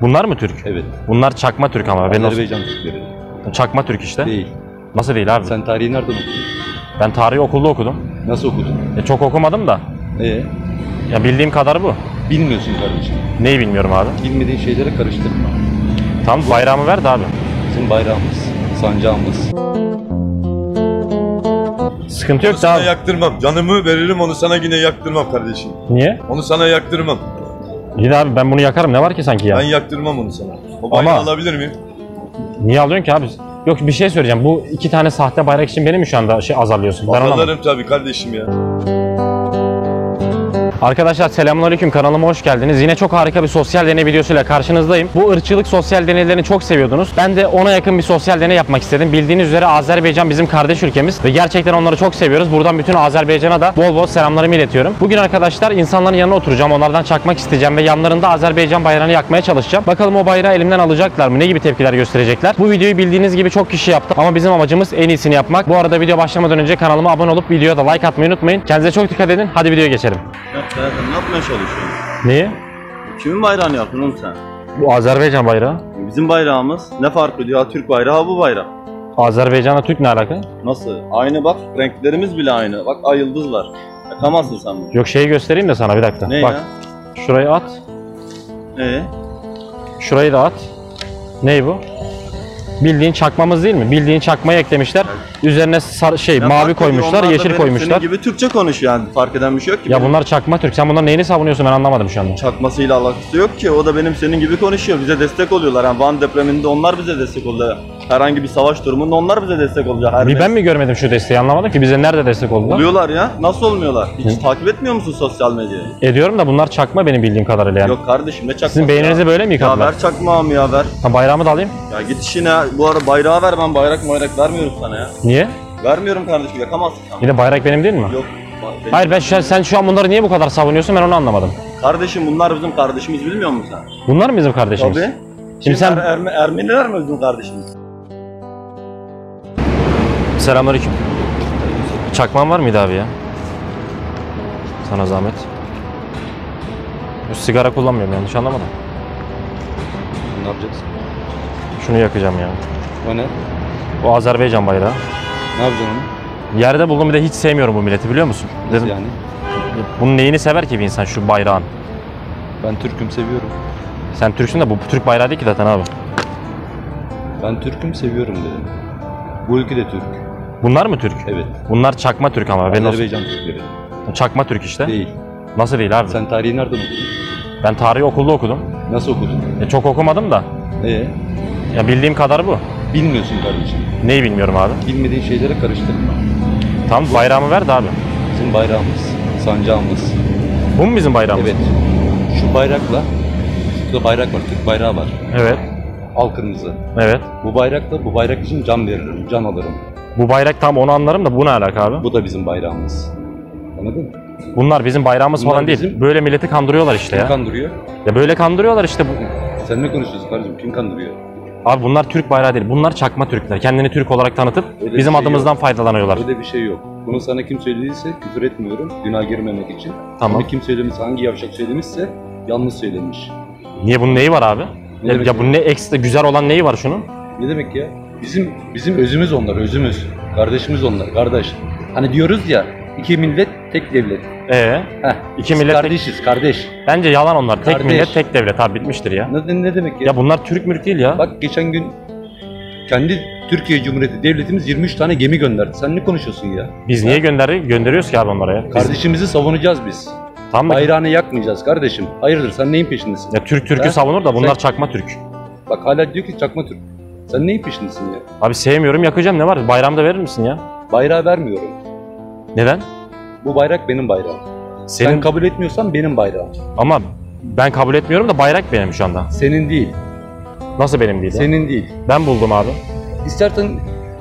Bunlar mı Türk? Evet. Bunlar çakma Türk ama. Ben Azerbaycan Türkleri. çakma Türk işte. Değil. Nasıl değil abi? Sen tarihi nereden okudun? Ben tarihi okulda okudum. Nasıl okudun? E, çok okumadım da. Ee, Ya bildiğim kadar bu. bilmiyorsun kardeşim. Neyi bilmiyorum abi. Bilmediğin şeylere karıştırma. Tamam bayrağımı ver de abi. Bizim bayrağımız, sancağımız. Sıkıntı yok da Sana abi. yaktırmam. Canımı veririm onu sana yine yaktırmam kardeşim. Niye? Onu sana yaktırmam. Yine abi ben bunu yakarım. Ne var ki sanki ya? Ben yaktırmam onu sana. O bayrağı Ama- alabilir miyim? Niye alıyorsun ki abi? Yok bir şey söyleyeceğim. Bu iki tane sahte bayrak için beni mi şu anda şey azarlıyorsun? Ben anlamadım. Tabii kardeşim ya. Arkadaşlar selamünaleyküm kanalıma hoş geldiniz. Yine çok harika bir sosyal deney videosuyla karşınızdayım. Bu ırkçılık sosyal deneylerini çok seviyordunuz. Ben de ona yakın bir sosyal deney yapmak istedim. Bildiğiniz üzere Azerbaycan bizim kardeş ülkemiz ve gerçekten onları çok seviyoruz. Buradan bütün Azerbaycan'a da bol bol selamlarımı iletiyorum. Bugün arkadaşlar insanların yanına oturacağım. Onlardan çakmak isteyeceğim ve yanlarında Azerbaycan bayrağını yakmaya çalışacağım. Bakalım o bayrağı elimden alacaklar mı? Ne gibi tepkiler gösterecekler? Bu videoyu bildiğiniz gibi çok kişi yaptı ama bizim amacımız en iyisini yapmak. Bu arada video başlamadan önce kanalıma abone olup videoya da like atmayı unutmayın. Kendinize çok dikkat edin. Hadi videoya geçelim. Sen ne yapmaya çalışıyorsun? Neyi? Kimin bayrağını yaptın oğlum sen? Bu Azerbaycan bayrağı. Bizim bayrağımız ne fark ediyor? Türk bayrağı bu bayrak. Azerbaycan'la Türk ne alaka? Nasıl? Aynı bak renklerimiz bile aynı. Bak ay yıldız var. Yakamazsın sen bunu. Yok şeyi göstereyim de sana bir dakika. Ne Bak ya? şurayı at. Ee? Şurayı da at. Ney bu? Bildiğin çakmamız değil mi? Bildiğin çakmayı eklemişler. Üzerine sar, şey Ne mavi fark ediyor? koymuşlar, Onlar da yeşil benim koymuşlar. Senin gibi Türkçe konuşuyor yani. Fark eden bir şey yok ki. Ya Benim bunlar çakma Türk. Sen bunların neyini savunuyorsun ben anlamadım şu anda. Çakmasıyla alakası yok ki. O da benim senin gibi konuşuyor. Bize destek oluyorlar. Yani Van depreminde onlar bize destek oluyor. Herhangi bir savaş durumunda onlar bize destek oluyor. Her Bir ben mi görmedim şu desteği anlamadım ki bize nerede destek oldular? Oluyorlar ya. Nasıl olmuyorlar? Hiç takip etmiyor musun sosyal medyayı? Ediyorum da bunlar çakma benim bildiğim kadarıyla yani. Yok kardeşim ne çakması Sizin beyninizi ya? böyle mi Ya yıkadılar? ver çakmağımı ya ver. Ha, bayrağımı da alayım. Ya git işine. Bu ara bayrağı ver ben bayrak bayrak vermiyorum sana ya. Niye? Vermiyorum kardeşim yakamazsın sen. Yine bayrak benim değil mi? Yok. benim- Hayır ben şu an, sen şu an bunları niye bu kadar savunuyorsun ben onu anlamadım. Kardeşim bunlar bizim kardeşimiz bilmiyor musun sen? Bunlar mı bizim kardeşimiz? Tabii. Şimdi sen Er, Erme- Ermeniler mi bizim kardeşimiz? Selamünaleyküm. Çakman var mıydı abi ya? Sana zahmet. Bu sigara kullanmıyorum yanlış anlamadım. Ne yapacaksın? Şunu yakacağım ya. O ne? Bu Azerbaycan bayrağı. Ne yapacaksın onu? Yerde buldum bir de hiç sevmiyorum bu milleti biliyor musun? Nasıl Dedim yani? bunun neyini sever ki bir insan şu bayrağın? Ben Türk'üm seviyorum. Sen Türksün de bu Türk bayrağı değil ki zaten abi. Ben Türk'üm seviyorum dedim. Bu ülke de Türk. Bunlar mı Türk? Evet. Bunlar çakma Türk ama. Azerbaycan Türkleri. çakma Türk işte. Değil. Nasıl değil abi? Sen tarihi nereden okudun? Ben tarihi okulda okudum. Nasıl okudun? E, çok okumadım da. Ee, Ya bildiğim kadar bu. Bilmiyorsun kardeşim. Neyi bilmiyorum abi. Bilmediğin şeylere karıştırma. Tamam bayrağımı ver de abi. Bizim bayrağımız, sancağımız. Bu mu bizim bayrağımız? Evet. Şu bayrakla, burada bayrak var, Türk bayrağı var. Evet. Al kırmızı. Evet. Bu bayrakla, bu bayrak için can veririm, can alırım. Bu bayrak tam onu anlarım da bu ne alaka abi? Bu da bizim bayrağımız. Anladın mı? Bunlar bizim bayrağımız Bunlar falan değil. bizim- Böyle milleti kandırıyorlar işte Kim ya. kandırıyor? Ya böyle kandırıyorlar işte. Bu... Sen ne konuşuyorsun kardeşim? Kim kandırıyor? Abi bunlar Türk bayrağı değil. Bunlar çakma Türkler. Kendini Türk olarak tanıtıp Öyle bir bizim şey adımızdan faydalanıyorlar. Öyle bir şey yok. Bunu sana kim söylediyse küfür etmiyorum, günah girmemek için. Tamam. Bunu kim söylemişse, hangi yavşak söylemişse yanlış söylemiş. Niye bunun neyi var abi? Ne ya, demek ya bunun ne ekstra güzel olan neyi var şunun? Ne demek ya? Bizim bizim özümüz onlar, özümüz. Kardeşimiz onlar, kardeş. Hani diyoruz ya, iki millet, tek devlet. Ee, Heh, İki biz millet tek- kardeşiz, kardeş. bence yalan onlar. Tek Kardeş. millet, tek devlet abi bitmiştir ya. Ne, ne demek ya? Ya bunlar Türk mülk değil ya. Bak geçen gün kendi Türkiye Cumhuriyeti devletimiz 23 tane gemi gönderdi. Sen ne konuşuyorsun ya? Biz niye gönderi gönderiyoruz ki abi onlara ya? Biz- Kardeşimizi savunacağız biz. Tamam da Bayrağını yakmayacağız kardeşim. Hayırdır sen neyin peşindesin? ya Türk Türk'ü Ha? savunur da bunlar Sen- çakma Türk. Bak hala diyor ki çakma Türk. Sen neyin peşindesin ya? Abi sevmiyorum yakacağım ne var? Bayramda verir misin ya? Bayrağı vermiyorum. Neden? Bu bayrak benim bayrağım. Senin Sen kabul etmiyorsan benim bayrağım. ama ben kabul etmiyorum da bayrak benim şu anda. Senin değil. Nasıl benim değil? ya? Senin değil. Ben buldum abi. İstersen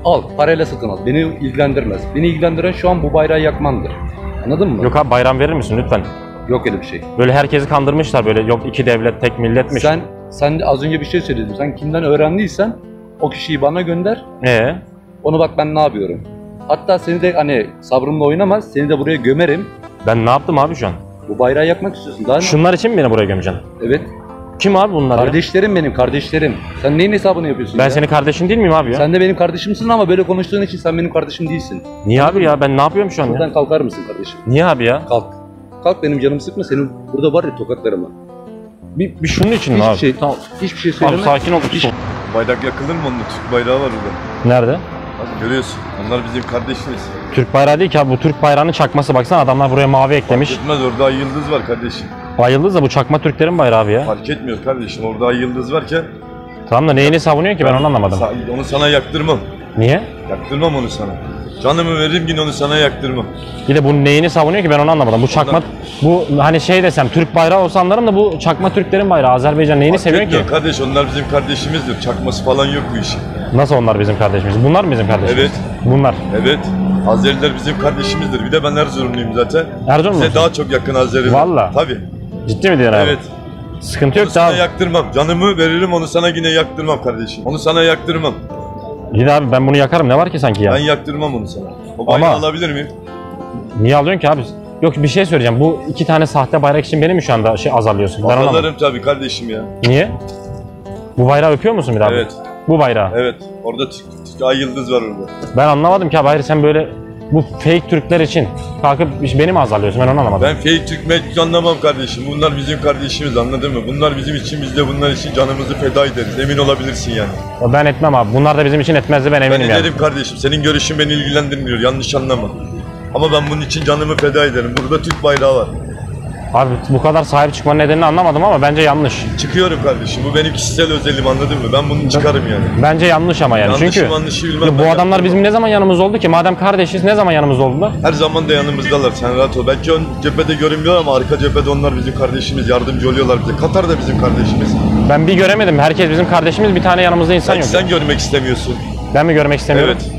al, parayla satın al. Beni ilgilendirmez. Beni ilgilendiren şu an bu bayrağı yakmandır. Anladın mı? Yok abi bayram verir misin lütfen? Yok öyle bir şey. Böyle herkesi kandırmışlar böyle yok iki devlet tek milletmiş. Sen sen az önce bir şey söyledin. Sen kimden öğrendiysen o kişiyi bana gönder. Ee, Onu bak ben ne yapıyorum. Hatta seni de hani sabrımla oynama. Seni de buraya gömerim. ben ne yaptım abi şu an? Bu bayrağı yakmak istiyorsun. Daha ne? Şunlar için mi beni buraya gömeceksin? Evet. Kim abi bunlar ya? Kardeşlerim benim kardeşlerim. Sen neyin hesabını yapıyorsun Ben ya? senin kardeşin değil miyim abi ya? Sen de benim kardeşimsin ama böyle konuştuğun için sen benim kardeşim değilsin. Niye abi ya? Ben ne yapıyorum şu an ya? Buradan kalkar mısın kardeşim? Niye abi ya? Kalk. Kalk benim canımı sıkma senin burada var ya tokatlarım var. Bir, bir şunun için mi Hiçbir abi? şey, tamam, hiçbir şey Abi söyleme. sakin ol. Hiç- Bayrak yakılır mı onun? Türk bayrağı var orada. Nerede? Görüyorsun. Onlar bizim kardeşimiz. Türk bayrağı değil ki abi bu Türk bayrağının çakması baksana adamlar buraya mavi eklemiş. Gitmez orada ay yıldız var kardeşim. Ay yıldız da bu çakma Türklerin bayrağı abi ya. Fark etmiyor kardeşim. Orada ay yıldız varken Tamam da neyini savunuyor ki ben onu anlamadım. sa- onu sana yaktırmam. Niye? Yaktırmam onu sana. Canımı veririm yine onu sana yaktırmam. Bir de bu neyini savunuyor ki ben onu anlamadım. Bu çakma bu hani şey desem Türk bayrağı olsa anlarım da bu çakma Türklerin bayrağı. Azerbaycan neyini Fark seviyor ki? etmiyor Kardeş onlar bizim kardeşimizdir. Çakması falan yok bu işin. Nasıl onlar bizim kardeşimiz? Bunlar mı bizim kardeşimiz? Evet. Bunlar. Evet. Azeriler bizim kardeşimizdir. Bir de ben Erzurumluyum zaten. Erzurum Bize musun? daha çok yakın Azeriler. Valla. Tabii. Ciddi mi diyorsun abi? Evet. Sıkıntı Onu yok da sana abi. yaktırmam. Canımı veririm onu sana yine yaktırmam kardeşim. Onu sana yaktırmam. İyi de abi ben bunu yakarım. Ne var ki sanki ya? Ben yaktırmam onu sana. O bayrağı Ama- alabilir miyim? Niye alıyorsun ki abi? Yok bir şey söyleyeceğim. Bu iki tane sahte bayrak için beni mi şu anda şey azarlıyorsun? Ben anlamadım. Tabii kardeşim ya. Niye? Bu bayrağı öpüyor musun bir daha? Evet. Bu bayrağı. Evet. Orada Türk, Türk ay yıldız var orada. Ben anlamadım ki abi. Hayır sen böyle bu fake Türkler için kalkıp beni mi azarlıyorsun? Ben onu anlamadım. Ben fake Türkmek anlamam kardeşim. Bunlar bizim kardeşimiz anladın mı? Bunlar bizim için biz de bunlar için canımızı feda ederiz. Emin olabilirsin yani. Ben etmem abi. Bunlar da bizim için etmezdi ben Ben eminim yani. ederim kardeşim. Senin görüşün beni ilgilendirmiyor. Yanlış anlama. Ama ben bunun için canımı feda ederim. Burada Türk bayrağı var. Abi bu kadar sahip çıkmanın nedenini anlamadım ama bence yanlış. Çıkıyorum kardeşim. Bu benim kişisel özelim anladın mı? Ben bunu çıkarım yani. Bence yanlış ama yani. Yanlışı Çünkü manlışı bilmem. ya bu ben adamlar yaptırmam. bizim ne zaman yanımızda oldu ki? Madem kardeşiz ne zaman yanımızda oldular? Her zaman da yanımızdalar. Sen rahat ol. Belki ön cephede görünmüyor ama arka cephede onlar bizim kardeşimiz. Yardımcı oluyorlar bize. Katar da bizim kardeşimiz. Ben bir göremedim. Herkes bizim kardeşimiz. Bir tane yanımızda insan Belki yok. sen görmek istemiyorsun. Ben mi görmek istemiyorum? Evet.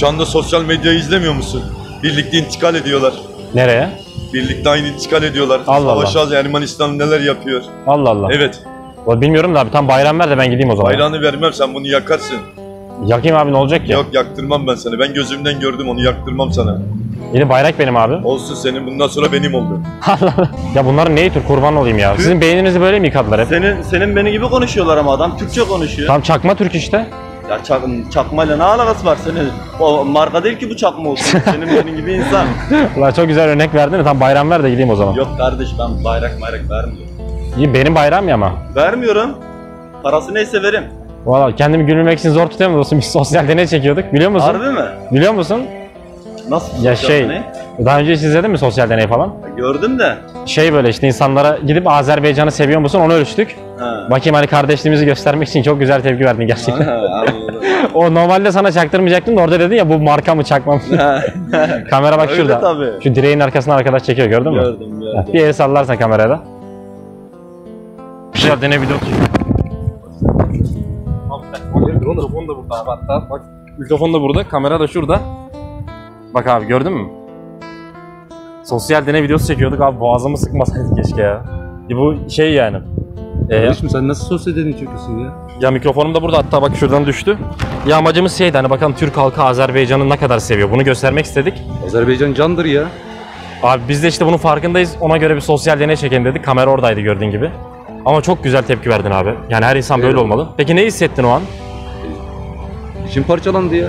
Şu anda sosyal medyayı izlemiyor musun? Birlikte intikal ediyorlar. Nereye? Birlikte aynı intikal ediyorlar. Allah Savaş az Ermenistan neler yapıyor. Allah Allah. Evet. Vallahi Bilmiyorum da abi tam bayram ver de ben gideyim o zaman. Bayrağını vermem sen bunu yakarsın. Yakayım abi ne olacak ki? Yok yaktırmam ben sana. Ben gözümden gördüm onu yaktırmam sana. Yine bayrak benim abi. Olsun senin bundan sonra benim oldu. ya bunların neyi tür kurban olayım ya. Sizin beyninizi böyle mi yıkadılar hep? Senin senin beni gibi konuşuyorlar ama adam Türkçe konuşuyor. Tam çakma Türk işte. Ya çak, çakmayla ne alakası var senin? O marka değil ki bu çakma olsun. Senin benim gibi insan. Ulan çok güzel örnek verdin de tam bayram ver de gideyim o zaman. Yok kardeş ben bayrak bayrak vermiyorum. İyi benim bayram ya ama. Vermiyorum. Parası neyse verim. Valla kendimi gülmemek için zor tutuyorum dostum. Biz sosyal deney çekiyorduk. Biliyor musun? Harbi mi? Biliyor musun? Nasıl? Ya şey, deney? daha önce hiç izledin mi sosyal deney falan? Ya Gördüm de. Şey böyle işte insanlara gidip Azerbaycan'ı seviyor musun onu ölçtük. Ha. Bakayım hani kardeşliğimizi göstermek için çok güzel tepki verdin gerçekten. Ha, anladım. o normalde sana çaktırmayacaktım da orada dedin ya bu marka mı çakma mı? Kamera bak Öyle şurada. tabii. Şu direğin arkasına arkadaş çekiyor gördün mü? gördüm gördüm. Bir el sallarsan kameraya da. Güzel dene video Mikrofon da burada abi hatta bak. Mikrofon da burada, kamera da şurada. Bak abi gördün mü? Sosyal deney videosu çekiyorduk abi boğazımı sıkmasaydı keşke ya. Ya bu şey yani. Ee, Kardeşim sen nasıl sosyal deney çekiyorsun ya? ya mikrofonum da burada hatta bak şuradan düştü. Ya amacımız şeydi hani bakalım Türk halkı Azerbaycan'ı ne kadar seviyor bunu göstermek istedik. Azerbaycan candır ya. Abi biz de işte bunun farkındayız. Ona göre bir sosyal deney çekelim dedik. Kamera oradaydı gördüğün gibi. Ama çok güzel tepki verdin abi. Yani her insan böyle Eyvallah. olmalı. Peki ne hissettin o an? İçim parçalandı ya.